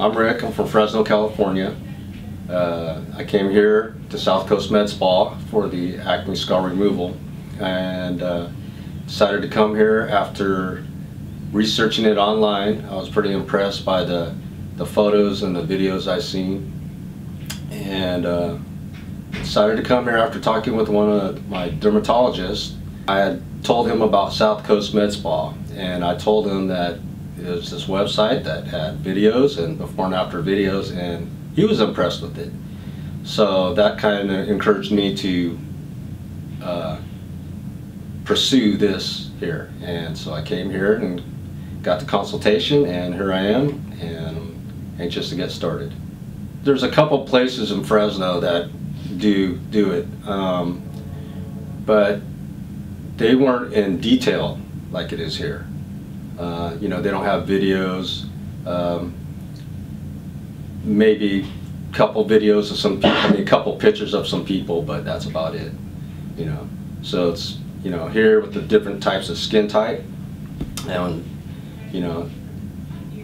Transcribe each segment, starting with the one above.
I'm Rick. I'm from Fresno, California. Uh, I came here to South Coast Med Spa for the acne scar removal and uh, decided to come here after researching it online. I was pretty impressed by the, the photos and the videos I seen and uh, decided to come here after talking with one of my dermatologists. I had told him about South Coast Med Spa and I told him that was this website that had videos and before and after videos and he was impressed with it. So that kind of encouraged me to uh, pursue this here. And so I came here and got the consultation and here I am and I'm anxious to get started. There's a couple places in Fresno that do do it, um, but they weren't in detail like it is here. Uh, you know, they don't have videos. Um, maybe a couple videos of some people, I mean, a couple pictures of some people, but that's about it. You know, so it's you know here with the different types of skin type, and you know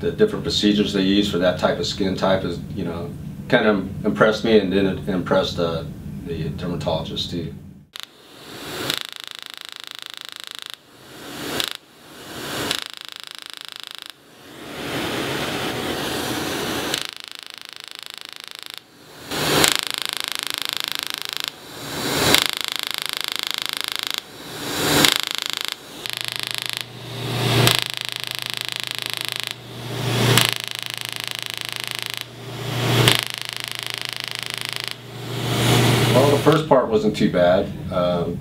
the different procedures they use for that type of skin type is you know kind of impressed me, and then it impressed uh, the dermatologist too. Well, the first part wasn't too bad. Um,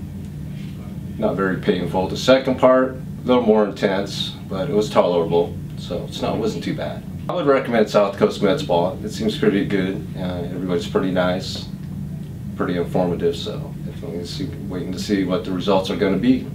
not very painful. The second part, a little more intense, but it was tolerable, so it's not, it wasn't too bad. I would recommend South Coast Med Spa. It seems pretty good. Uh, everybody's pretty nice, pretty informative, so definitely see, waiting to see what the results are going to be.